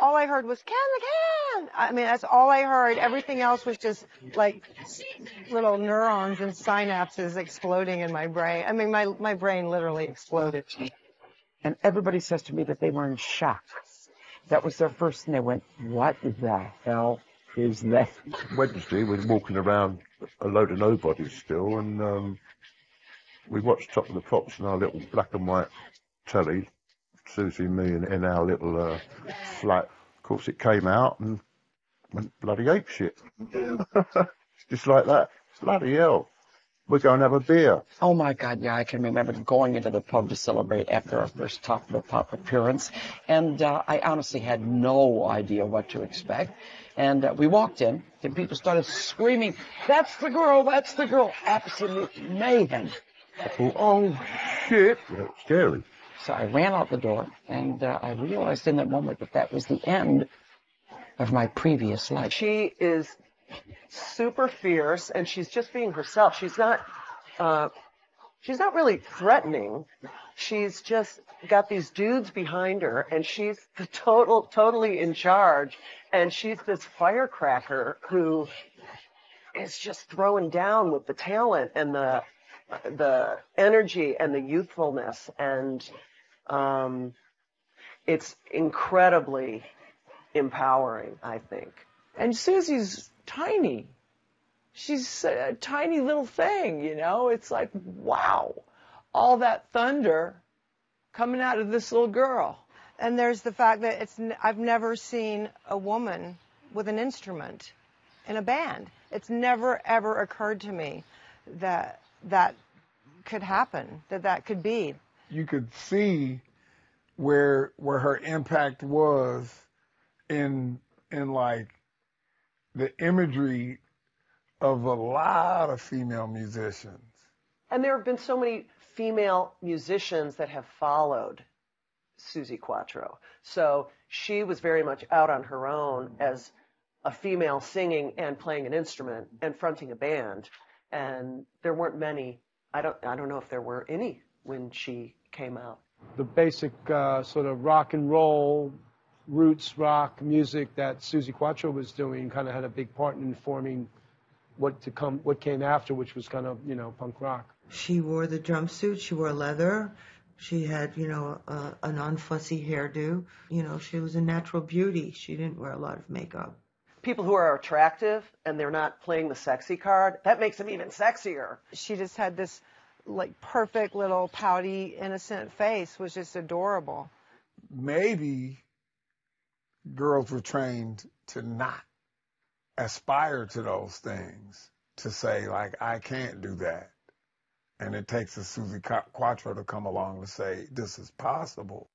all, all I heard was can the can. I mean, that's all I heard. Everything else was just like little neurons and synapses exploding in my brain. I mean, my my brain literally exploded. And everybody says to me that they were in shock. That was their first, and they went, "What the hell is that?" Wednesday, we're walking around a load of nobodies still, and um, we watched Top of the Pops in our little black and white telly, Suzi me and in our little uh, flat. Of course, it came out and went bloody ape shit. Just like that. Bloody hell. We're going to have a beer. Oh my God, yeah, I can remember going into the pub to celebrate after our first Top of the Pop appearance, and uh, I honestly had no idea what to expect. And uh, we walked in, and people started screaming, "That's the girl! That's the girl!" Absolute mayhem. I thought, oh shit. It's scary. So I ran out the door, and uh, I realized in that moment that that was the end of my previous life. She is super fierce, and she's just being herself. She's not, uh, she's not really threatening. She's just got these dudes behind her, and she's the total, totally in charge. And she's this firecracker who is just throwing down with the talent and the the energy and the youthfulness, and um, it's incredibly empowering. I think. And Suzi's tiny. She's a tiny little thing, you know? It's like, wow, all that thunder coming out of this little girl. And there's the fact that it's I've never seen a woman with an instrument in a band. It's never ever occurred to me that that could happen, that that could be. You could see where where her impact was in in like the imagery of a lot of female musicians. And there have been so many female musicians that have followed Suzi Quatro. So she was very much out on her own as a female singing and playing an instrument and fronting a band. And there weren't many. I don't. I don't know if there were any when she came out. the basic uh, sort of rock and roll, roots rock music that Suzi Quatro was doing kind of had a big part in informing what to come, what came after, which was kind of you know punk rock. She wore the jumpsuit. She wore leather. She had, you know, a, a non-fussy hairdo. You know, she was a natural beauty. She didn't wear a lot of makeup. People who are attractive and they're not playing the sexy card, that makes them even sexier. She just had this like perfect little pouty innocent face was just adorable. Maybe girls were trained to not aspire to those things, to say like, I can't do that. And it takes a Suzi Quatro to come along to say, this is possible.